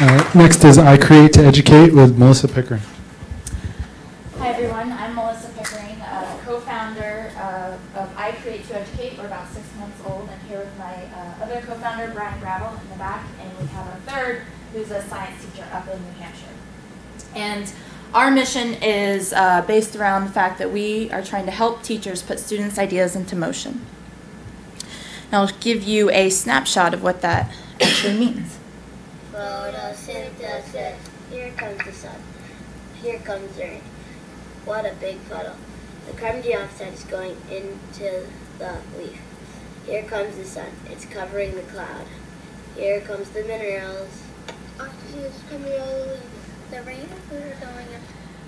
Next is I Create to Educate with Melissa Pickering. Hi, everyone. I'm Melissa Pickering, uh, co-founder uh, of I Create to Educate. We're about six months old. I'm here with my uh, other co-founder, Brian Gravel, in the back, and we have our third, who's a science teacher up in New Hampshire. And our mission is uh, based around the fact that we are trying to help teachers put students' ideas into motion. Now, I'll give you a snapshot of what that actually means. Photosynthesis. Here comes the sun. Here comes the rain. What a big puddle. The carbon dioxide is going into the leaf. Here comes the sun. It's covering the cloud. Here comes the minerals. Oxygen is coming out of the leaf. The rain is going in.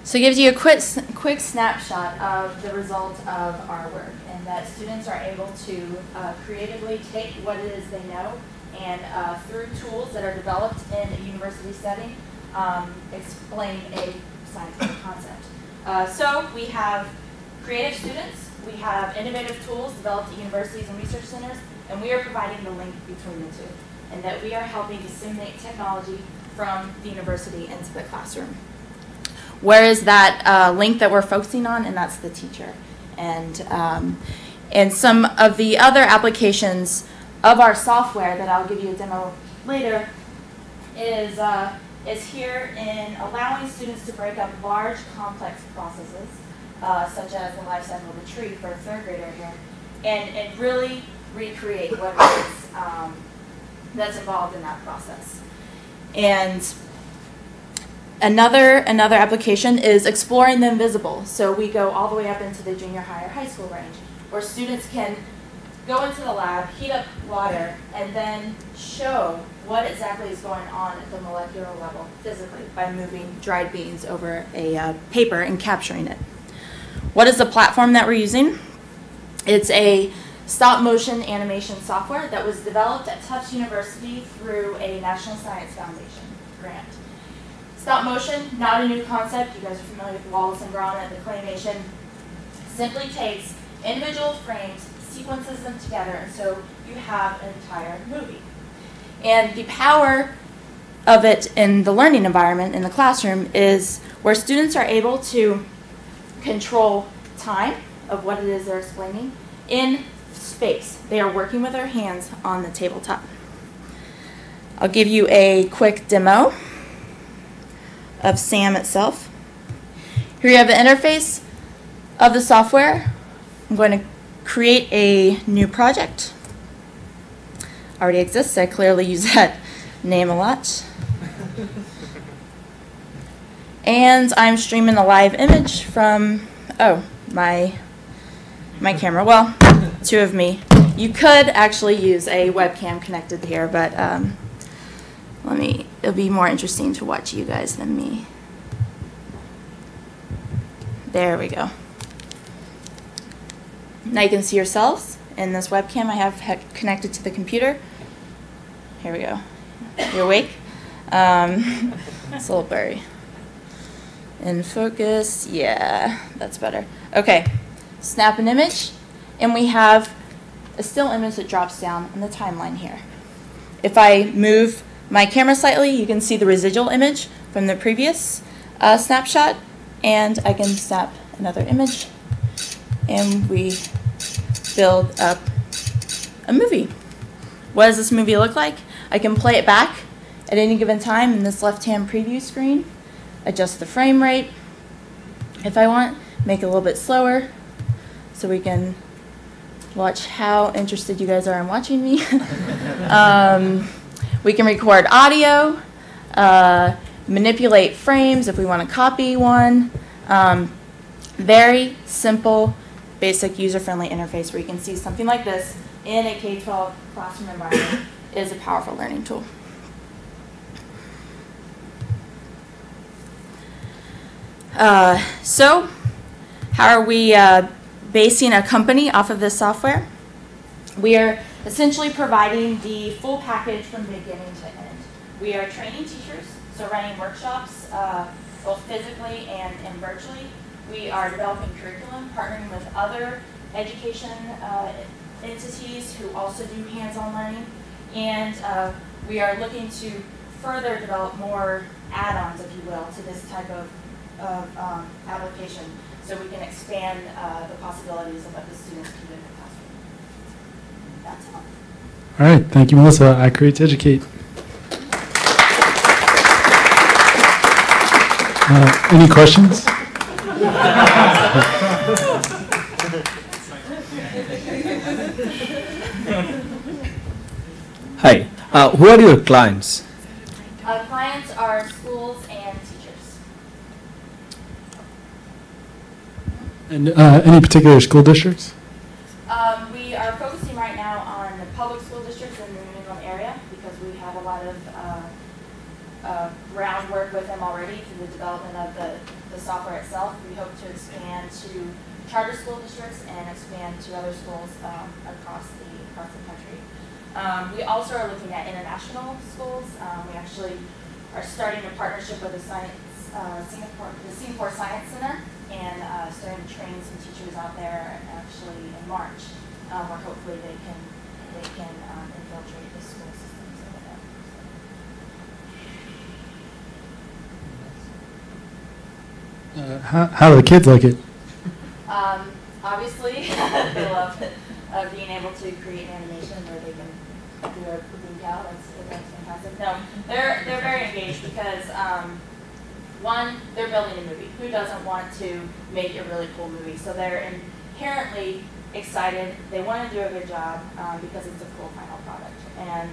So it gives you a quick, quick snapshot of the result of our work and that students are able to uh, creatively take what it is they know and uh, through tools that are developed in a university setting, um, explain a scientific concept. Uh, so we have creative students, we have innovative tools developed at universities and research centers, and we are providing the link between the two, and that we are helping disseminate technology from the university into the classroom. Where is that uh, link that we're focusing on? And that's the teacher. And, um, and some of the other applications of our software that I'll give you a demo later is, uh, is here in allowing students to break up large complex processes, uh, such as the life cycle of a tree for a third grader here, and, and really recreate what it is um, that's involved in that process. And Another, another application is exploring the invisible. So we go all the way up into the junior high or high school range, where students can go into the lab, heat up water, and then show what exactly is going on at the molecular level physically by moving dried beans over a uh, paper and capturing it. What is the platform that we're using? It's a stop motion animation software that was developed at Tufts University through a National Science Foundation grant. Stop motion, not a new concept. You guys are familiar with Wallace and Gromit, the claymation. Simply takes individual frames, sequences them together, and so you have an entire movie. And the power of it in the learning environment in the classroom is where students are able to control time of what it is they're explaining in space. They are working with their hands on the tabletop. I'll give you a quick demo of SAM itself. Here you have the interface of the software. I'm going to create a new project. Already exists, I clearly use that name a lot. And I'm streaming a live image from, oh, my, my camera. Well, two of me. You could actually use a webcam connected here, but um, let me, it'll be more interesting to watch you guys than me. There we go. Now you can see yourselves in this webcam I have connected to the computer. Here we go. You're awake? Um, it's a little blurry. In focus, yeah, that's better. Okay, snap an image, and we have a still image that drops down in the timeline here. If I move my camera slightly, you can see the residual image from the previous uh, snapshot, and I can snap another image, and we build up a movie. What does this movie look like? I can play it back at any given time in this left-hand preview screen, adjust the frame rate if I want, make it a little bit slower so we can watch how interested you guys are in watching me. um, we can record audio, uh, manipulate frames if we want to copy one. Um, very simple, basic user-friendly interface where you can see something like this in a K-12 classroom environment is a powerful learning tool. Uh, so, how are we uh, basing a company off of this software? We are essentially providing the full package from beginning to end. We are training teachers, so running workshops uh, both physically and, and virtually. We are developing curriculum, partnering with other education uh, entities who also do hands-on learning. And uh, we are looking to further develop more add-ons, if you will, to this type of, of um, application, so we can expand uh, the possibilities of what the students can do in the classroom. That's all. All right, thank you, Melissa. I create to educate. Uh, any questions? Hi, uh, who are your clients? Uh, clients are schools and teachers. And uh, any particular school districts? Um, we are focusing right now on the public school districts in the New England area because we have a lot of uh, uh, groundwork with them already through the development of the, the software itself. We hope to expand to charter school districts and expand to other schools um, across the across the country. Um, we also are looking at international schools. Um, we actually are starting a partnership with the science uh, Singapore the Singapore Science Center and uh, starting to train some teachers out there actually in March, um, where hopefully they can they can um, infiltrate the school systems over there. Uh, how, how do the kids like it? Um, obviously, they love uh, being able to create an animation where they can do a moving cow. That's, that's fantastic. No, they're they're very engaged because um, one, they're building a movie. Who doesn't want to make a really cool movie? So they're inherently excited. They want to do a good job um, because it's a cool final product. And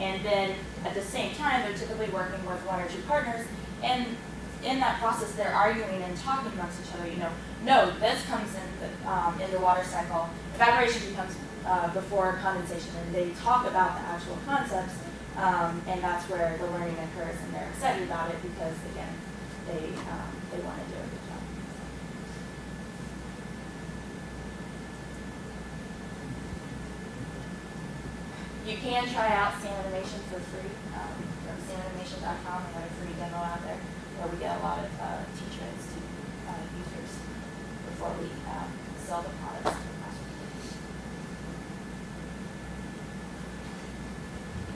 and then at the same time, they're typically working with one or two partners. And in that process, they're arguing and talking amongst each other. You know, no, this comes in the, um, in the water cycle. Evaporation becomes uh, before condensation, and they talk about the actual concepts. Um, and that's where the learning occurs, and they're excited about it because again, they um, they want to do a good job. You can try out SAM Animation for free um, from SAMAnimation.com. We have a free demo out there where we get a lot of uh, teacher and student uh, users before we um, sell the products to the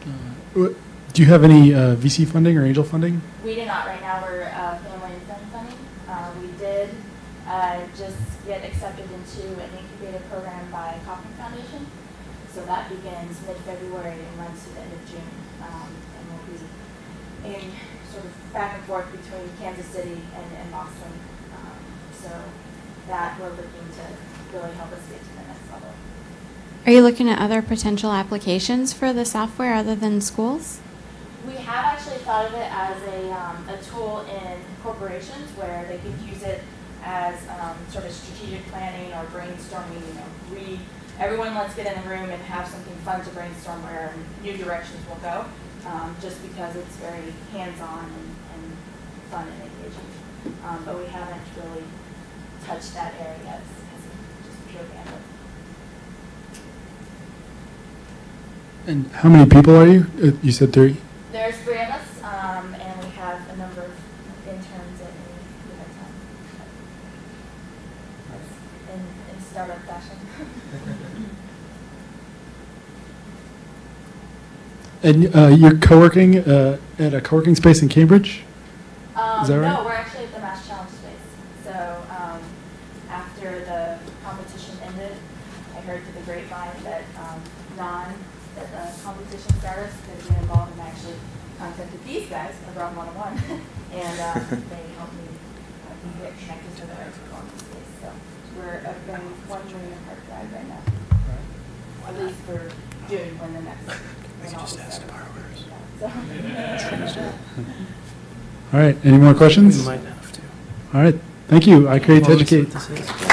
classroom. Uh, do you have any uh, VC funding or angel funding? We do not right now. We're uh, family and friend funding. Uh, we did uh, just get accepted into an incubator program by Kauffman Foundation. So that begins mid-February and runs to the end of June. Um, and we'll be in sort of back and forth between Kansas City and, and Boston. Um, so that we're looking to really help us get to the next level. Are you looking at other potential applications for the software other than schools? We have actually thought of it as a, um, a tool in corporations where they could use it as um, sort of strategic planning or brainstorming. You know, we everyone let's get in the room and have something fun to brainstorm where new directions will go. Um, just because it's very hands-on and, and fun and engaging. Um, but we haven't really touched that area yet because of just pure bandwidth. And how many people are you? Uh, you said three. There's three of us, um, and we have a number of interns at any given time. In, in startup fashion. And uh, you're co-working uh, at a co-working space in Cambridge? Um, Is that right? No, we're actually at the Mass Challenge space. So, um, after the competition ended, I heard through the grapevine that, um, Ron, that the competition started, could get involved, and actually contacted these guys, Abroad 101, and, uh, they helped me, uh, get connected to the performance space. So, we're uh, going one Marina Park drive right now, at least for June, when the next, when all the startups. So. All right, any more questions? We might have to. All right, thank you. I create to educate. what this is.